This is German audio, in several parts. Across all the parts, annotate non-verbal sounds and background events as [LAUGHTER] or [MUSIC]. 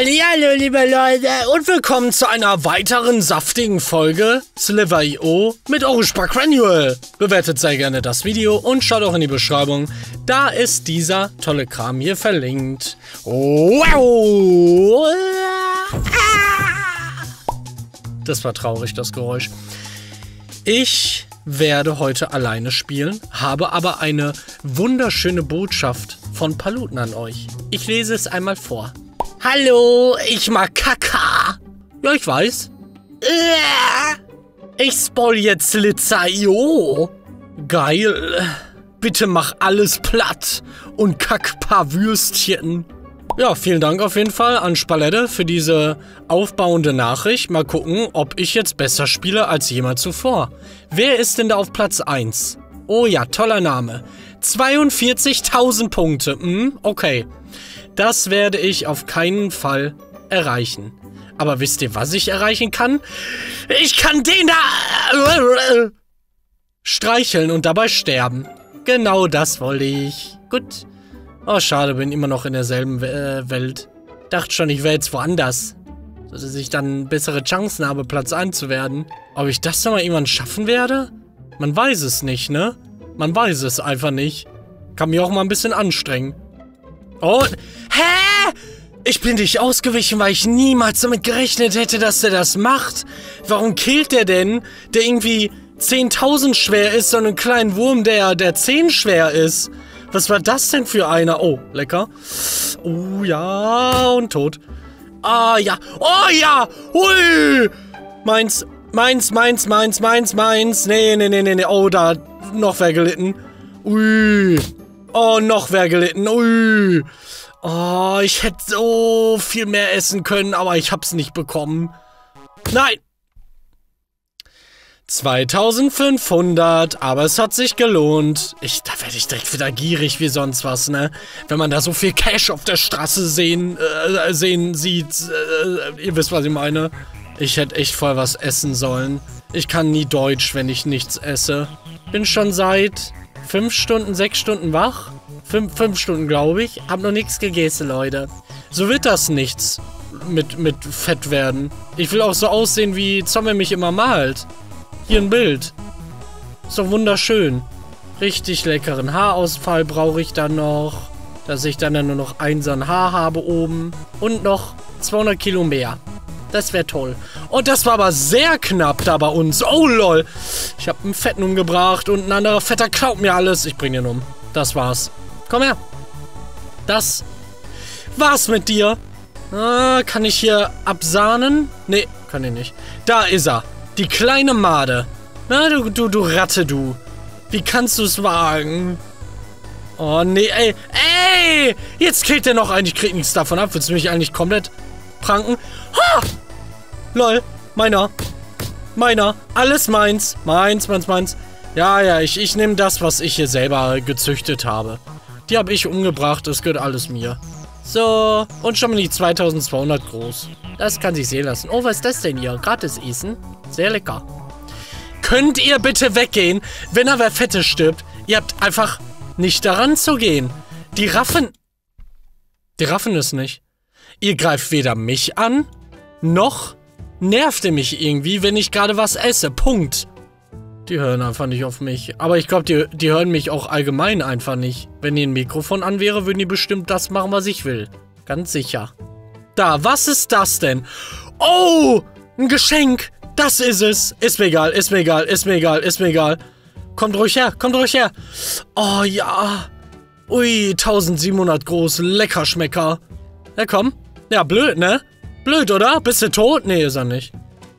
Hallo, liebe Leute und willkommen zu einer weiteren saftigen Folge Sliver.io mit Oruspar Granual. Bewertet sehr gerne das Video und schaut auch in die Beschreibung. Da ist dieser tolle Kram hier verlinkt. Wow! Das war traurig, das Geräusch. Ich werde heute alleine spielen, habe aber eine wunderschöne Botschaft von Paluten an euch. Ich lese es einmal vor. Hallo, ich mag Kaka. Ja, ich weiß. Ich spoil jetzt Slitzer.io. Geil. Bitte mach alles platt und kack paar Würstchen. Ja, vielen Dank auf jeden Fall an Spalette für diese aufbauende Nachricht. Mal gucken, ob ich jetzt besser spiele als jemals zuvor. Wer ist denn da auf Platz 1? Oh ja, toller Name. 42.000 Punkte. Hm, okay. Das werde ich auf keinen Fall erreichen. Aber wisst ihr, was ich erreichen kann? Ich kann den da streicheln und dabei sterben. Genau das wollte ich. Gut. Oh, schade, bin immer noch in derselben äh, Welt. Dachte schon, ich wäre jetzt woanders. Dass ich dann bessere Chancen habe, Platz 1 zu werden. Ob ich das nochmal irgendwann schaffen werde? Man weiß es nicht, ne? Man weiß es einfach nicht. Kann mich auch mal ein bisschen anstrengen. Oh, hä? Ich bin dich ausgewichen, weil ich niemals damit gerechnet hätte, dass der das macht. Warum killt der denn, der irgendwie 10.000 schwer ist, so einen kleinen Wurm, der, der 10 schwer ist? Was war das denn für einer? Oh, lecker. Oh, ja, und tot. Ah, ja. Oh, ja. Hui. Meins, meins, meins, meins, meins, meins. Nee, nee, nee, nee, nee. Oh, da noch wer gelitten. Ui. Oh, noch wer gelitten. Ui. Oh, ich hätte so viel mehr essen können, aber ich hab's nicht bekommen. Nein. 2500, aber es hat sich gelohnt. Ich, da werde ich direkt wieder gierig wie sonst was, ne? Wenn man da so viel Cash auf der Straße sehen, äh, sehen sieht, äh, ihr wisst, was ich meine. Ich hätte echt voll was essen sollen. Ich kann nie Deutsch, wenn ich nichts esse. Bin schon seit 5 Stunden, 6 Stunden wach. 5, 5 Stunden, glaube ich. Hab noch nichts gegessen, Leute. So wird das nichts mit, mit Fett werden. Ich will auch so aussehen, wie Zombie mich immer malt. Hier ein Bild. Ist doch wunderschön. Richtig leckeren Haarausfall brauche ich dann noch. Dass ich dann, dann nur noch ein so ein Haar habe oben. Und noch 200 Kilo mehr. Das wäre toll. Und das war aber sehr knapp da bei uns. Oh, lol. Ich habe einen Fetten umgebracht und ein anderer Fetter klaut mir alles. Ich bringe ihn um. Das war's. Komm her. Das war's mit dir. Ah, kann ich hier absahnen? Nee, kann ich nicht. Da ist er. Die kleine Made. Na, du, du, du Ratte, du. Wie kannst du es wagen? Oh, nee, ey. Ey! Jetzt killt er noch einen. Ich krieg nichts davon ab. Willst du mich eigentlich komplett pranken? Ha! Lol. Meiner. Meiner. Alles meins. Meins, meins, meins. Ja, ja, ich, ich nehme das, was ich hier selber gezüchtet habe. Die habe ich umgebracht. Das gehört alles mir. So. Und schon mal die 2200 groß. Das kann sich sehen lassen. Oh, was ist das denn hier? Gratis Essen. Sehr lecker. Könnt ihr bitte weggehen, wenn aber Fette stirbt? Ihr habt einfach nicht daran zu gehen. Die raffen... Die raffen es nicht. Ihr greift weder mich an, noch nervt ihr mich irgendwie, wenn ich gerade was esse. Punkt. Die hören einfach nicht auf mich. Aber ich glaube, die, die hören mich auch allgemein einfach nicht. Wenn hier ein Mikrofon an wäre, würden die bestimmt das machen, was ich will. Ganz sicher. Da, was ist das denn? Oh, ein Geschenk. Das ist es. Ist mir egal, ist mir egal, ist mir egal, ist mir egal. Kommt ruhig her, kommt ruhig her. Oh, ja. Ui, 1700 groß, lecker Ja, komm. Ja, blöd, ne? Blöd, oder? Bist du tot? Nee, ist er nicht.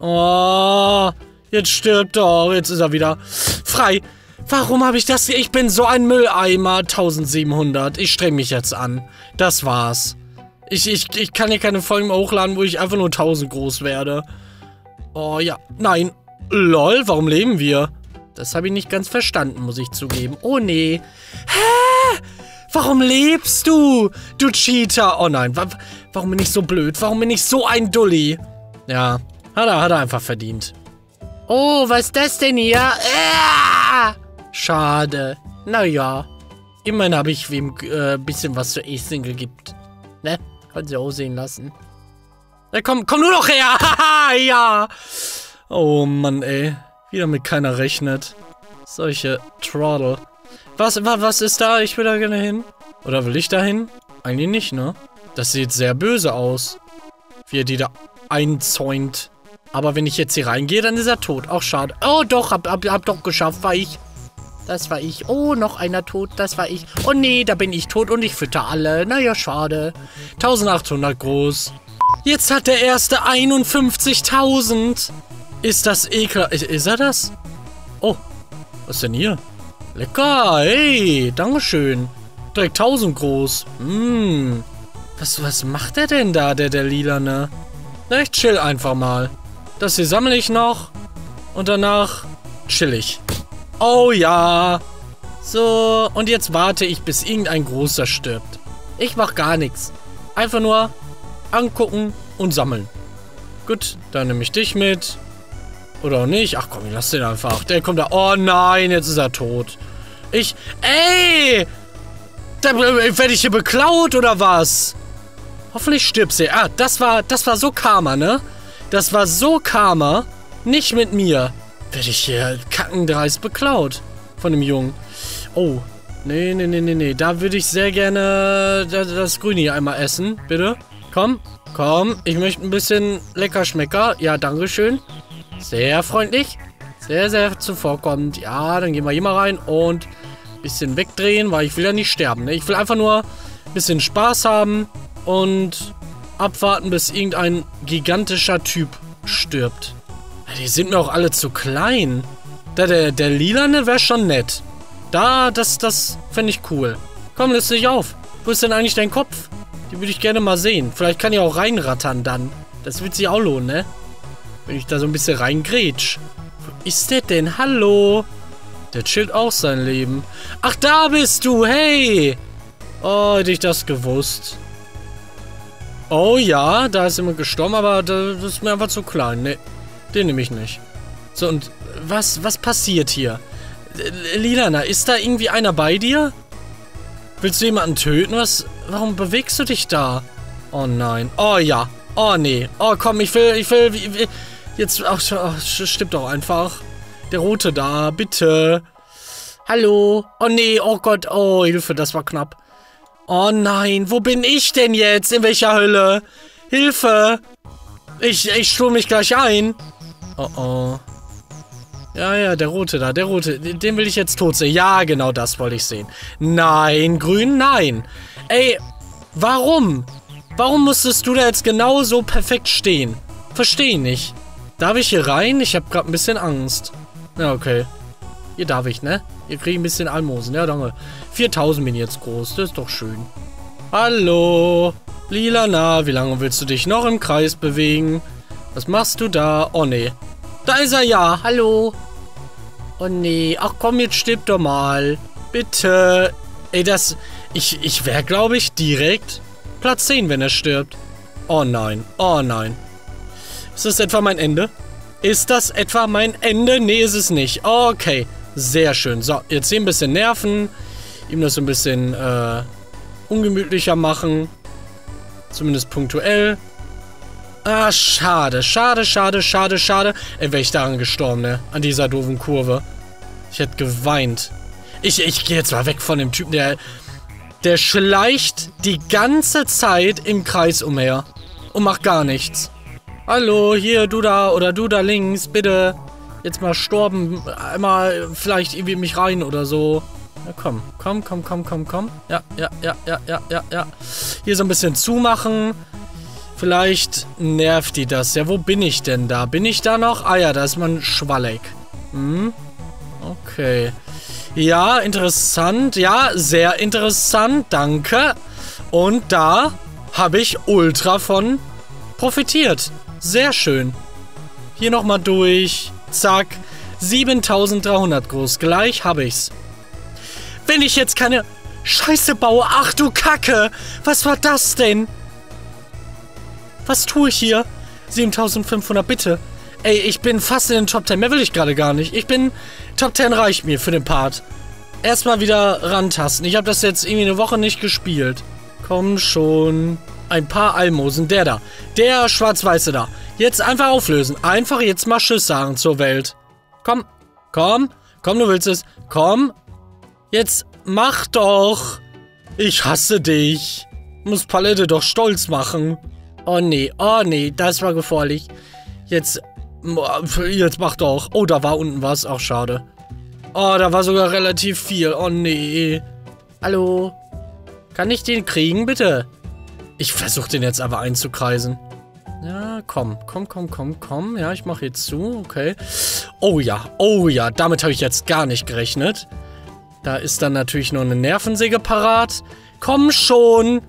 Oh, jetzt stirbt er. Jetzt ist er wieder frei. Warum habe ich das hier? Ich bin so ein Mülleimer. 1700. Ich streng mich jetzt an. Das war's. Ich, ich, ich kann hier keine Folgen mehr hochladen, wo ich einfach nur 1000 groß werde. Oh ja, nein. Lol, warum leben wir? Das habe ich nicht ganz verstanden, muss ich zugeben. Oh nee. Hä? Warum lebst du? Du Cheater. Oh nein, wa warum bin ich so blöd? Warum bin ich so ein Dulli? Ja, hat er, hat er einfach verdient. Oh, was ist das denn hier? Äh, schade. Naja. Immerhin habe ich wem ein äh, bisschen was zu essen gegeben. Ne? Kann sie auch sehen lassen. Ja, komm, komm nur noch her. [LAUGHS] Ja. Oh Mann, ey. Wieder mit keiner rechnet. Solche Trottel. Was, was, ist da? Ich will da gerne hin. Oder will ich da hin? Eigentlich nicht, ne? Das sieht sehr böse aus. Wie er die da einzäunt. Aber wenn ich jetzt hier reingehe, dann ist er tot. Auch schade. Oh, doch, hab, hab, hab doch geschafft. War ich. Das war ich. Oh, noch einer tot. Das war ich. Oh nee, da bin ich tot und ich fütter alle. Naja, schade. 1800 groß. Jetzt hat der erste 51.000. Ist das ekelhaft? Ist, ist er das? Oh, was ist denn hier? Lecker, hey, Dankeschön. Direkt 1000 groß. Hm. Was, was macht der denn da, der, der Lilane? Na, ich chill einfach mal. Das hier sammle ich noch. Und danach chill ich. Oh ja. So, und jetzt warte ich, bis irgendein Großer stirbt. Ich mach gar nichts. Einfach nur angucken und sammeln. Gut, dann nehme ich dich mit. Oder auch nicht. Ach komm, ich lass den einfach. Der kommt da. Oh nein, jetzt ist er tot. Ich. Ey! Da werde ich hier beklaut oder was? Hoffentlich stirbst du. Ah, das war, das war so Karma, ne? Das war so Karma. Nicht mit mir. Werde ich hier kackendreist beklaut. Von dem Jungen. Oh. Nee, nee, nee, nee, nee. Da würde ich sehr gerne das, das Grüne hier einmal essen. Bitte. Komm, komm. Ich möchte ein bisschen lecker Schmecker. Ja, dankeschön. Sehr freundlich. Sehr, sehr zuvorkommend. Ja, dann gehen wir hier mal rein und ein bisschen wegdrehen, weil ich will ja nicht sterben. Ne? Ich will einfach nur ein bisschen Spaß haben und abwarten, bis irgendein gigantischer Typ stirbt. Die sind mir auch alle zu klein. Der, der, der Lilane wäre schon nett. Da, das, das fände ich cool. Komm, löst dich auf. Wo ist denn eigentlich dein Kopf? Die würde ich gerne mal sehen. Vielleicht kann ich auch reinrattern dann. Das wird sich auch lohnen, ne? Wenn ich da so ein bisschen reingrätsch. Ist der denn? Hallo? Der chillt auch sein Leben. Ach, da bist du. Hey. Oh, hätte ich das gewusst. Oh ja, da ist jemand gestorben, aber das ist mir einfach zu klein. Ne, den nehme ich nicht. So, und was, was passiert hier? Lilana, ist da irgendwie einer bei dir? Willst du jemanden töten? Was? Warum bewegst du dich da? Oh nein. Oh ja. Oh nee. Oh komm, ich will, ich will, ich will Jetzt, ach, ach, stimmt doch einfach. Der Rote da, bitte. Hallo? Oh nee, oh Gott, oh Hilfe, das war knapp. Oh nein, wo bin ich denn jetzt? In welcher Hölle? Hilfe! Ich, ich sturm mich gleich ein. Oh oh. Ja, ja, der Rote da, der Rote. Den will ich jetzt tot sehen. Ja, genau das wollte ich sehen. Nein, grün, nein. Ey, warum? Warum musstest du da jetzt genau so perfekt stehen? Verstehe nicht. Darf ich hier rein? Ich habe gerade ein bisschen Angst. Ja, okay. Hier darf ich, ne? Hier kriege ich ein bisschen Almosen. Ja, danke. 4000 bin jetzt groß. Das ist doch schön. Hallo. Lila, na, wie lange willst du dich noch im Kreis bewegen? Was machst du da? Oh, nee. Da ist er ja. Hallo. Oh, nee. Ach, komm, jetzt stirb doch mal. Bitte. Ey, das... Ich, ich wäre, glaube ich, direkt Platz 10, wenn er stirbt. Oh, nein. Oh, nein. Ist das etwa mein Ende? Ist das etwa mein Ende? Nee, ist es nicht. Okay, sehr schön. So, jetzt hier ein bisschen nerven. Ihm das so ein bisschen äh, ungemütlicher machen. Zumindest punktuell. Ah, schade. Schade, schade, schade, schade. Ey, wäre ich daran gestorben, ne? An dieser doofen Kurve. Ich hätte geweint. Ich, ich gehe jetzt mal weg von dem Typen, der... Der schleicht die ganze Zeit im Kreis umher. Und macht gar nichts. Hallo, hier, du da oder du da links, bitte. Jetzt mal storben, einmal vielleicht irgendwie mich rein oder so. Ja, komm, komm, komm, komm, komm, komm. Ja, ja, ja, ja, ja, ja, ja. Hier so ein bisschen zumachen. Vielleicht nervt die das. Ja, wo bin ich denn da? Bin ich da noch? Ah ja, da ist man Schwalleck. Hm? Okay. Ja, interessant. Ja, sehr interessant. Danke. Und da habe ich ultra von profitiert. Sehr schön. Hier nochmal durch. Zack. 7300 groß. Gleich habe ich's. Wenn ich jetzt keine Scheiße baue. Ach du Kacke. Was war das denn? Was tue ich hier? 7500, bitte. Ey, ich bin fast in den Top 10. Mehr will ich gerade gar nicht. Ich bin... Top 10 reicht mir für den Part. Erstmal wieder rantasten. Ich habe das jetzt irgendwie eine Woche nicht gespielt. Komm schon. Ein paar Almosen. Der da. Der schwarz-weiße da. Jetzt einfach auflösen. Einfach jetzt mal Tschüss sagen zur Welt. Komm. Komm. Komm, du willst es. Komm. Jetzt mach doch. Ich hasse dich. Muss Palette doch stolz machen. Oh nee, oh nee, das war gefährlich. Jetzt, jetzt mach doch. Oh, da war unten was. Auch schade. Oh, da war sogar relativ viel. Oh nee. Hallo? Kann ich den kriegen, bitte? Ich versuche den jetzt aber einzukreisen. Ja, komm, komm, komm, komm, komm. Ja, ich mache jetzt zu, okay. Oh ja, oh ja, damit habe ich jetzt gar nicht gerechnet. Da ist dann natürlich noch eine Nervensäge parat. Komm schon.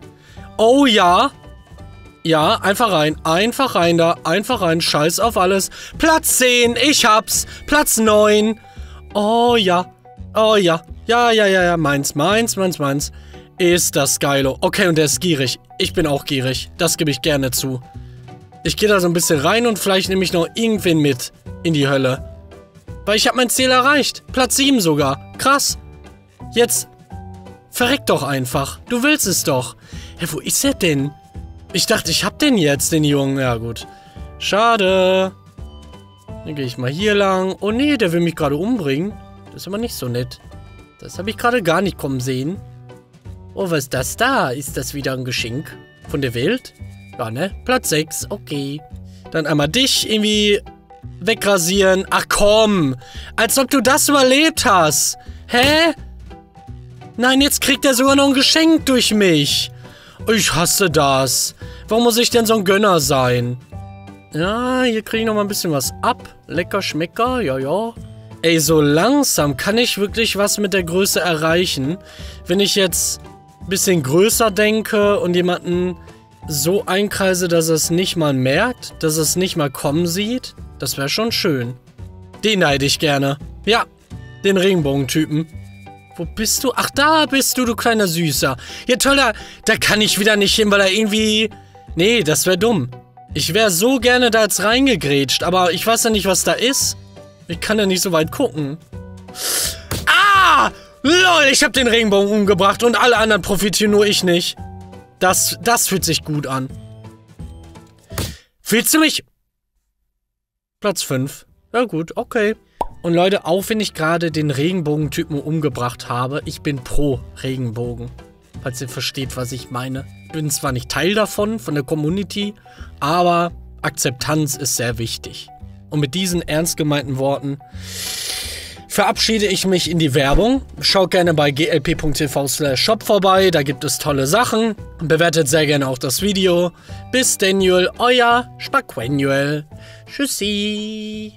Oh ja. Ja, einfach rein, einfach rein da, einfach rein, scheiß auf alles. Platz 10, ich hab's. Platz 9. Oh ja, oh ja, ja, ja, ja, ja, meins, meins, meins, meins. Ist das geilo. Okay, und der ist gierig. Ich bin auch gierig. Das gebe ich gerne zu. Ich gehe da so ein bisschen rein und vielleicht nehme ich noch irgendwen mit in die Hölle. Weil ich habe mein Ziel erreicht. Platz 7 sogar. Krass. Jetzt verreck doch einfach. Du willst es doch. Hä, wo ist er denn? Ich dachte, ich hab den jetzt, den Jungen. Ja, gut. Schade. Dann gehe ich mal hier lang. Oh nee, der will mich gerade umbringen. Das ist aber nicht so nett. Das habe ich gerade gar nicht kommen sehen. Oh, was ist das da? Ist das wieder ein Geschenk von der Welt? Ja, ne? Platz 6, okay. Dann einmal dich irgendwie wegrasieren. Ach komm, als ob du das überlebt hast. Hä? Nein, jetzt kriegt er sogar noch ein Geschenk durch mich. Ich hasse das. Warum muss ich denn so ein Gönner sein? Ja, hier kriege ich noch mal ein bisschen was ab. Lecker Schmecker, ja, ja. Ey, so langsam kann ich wirklich was mit der Größe erreichen. Wenn ich jetzt bisschen größer denke und jemanden so einkreise, dass er es nicht mal merkt, dass er es nicht mal kommen sieht, das wäre schon schön. Den neide ich gerne. Ja, den Regenbogentypen. Wo bist du? Ach, da bist du, du kleiner Süßer. Ja, toll, da, da kann ich wieder nicht hin, weil er irgendwie... Nee, das wäre dumm. Ich wäre so gerne da jetzt reingegrätscht, aber ich weiß ja nicht, was da ist. Ich kann ja nicht so weit gucken. Ah! LOL, ich habe den Regenbogen umgebracht und alle anderen profitieren, nur ich nicht. Das, das fühlt sich gut an. Fühlst du mich? Platz 5. Ja gut, okay. Und Leute, auch wenn ich gerade den Regenbogentypen umgebracht habe, ich bin pro Regenbogen. Falls ihr versteht, was ich meine. Ich bin zwar nicht Teil davon, von der Community, aber Akzeptanz ist sehr wichtig. Und mit diesen ernst gemeinten Worten verabschiede ich mich in die Werbung. Schaut gerne bei glp.tv shop vorbei, da gibt es tolle Sachen. Bewertet sehr gerne auch das Video. Bis Daniel, euer Spaquanuel. Tschüssi.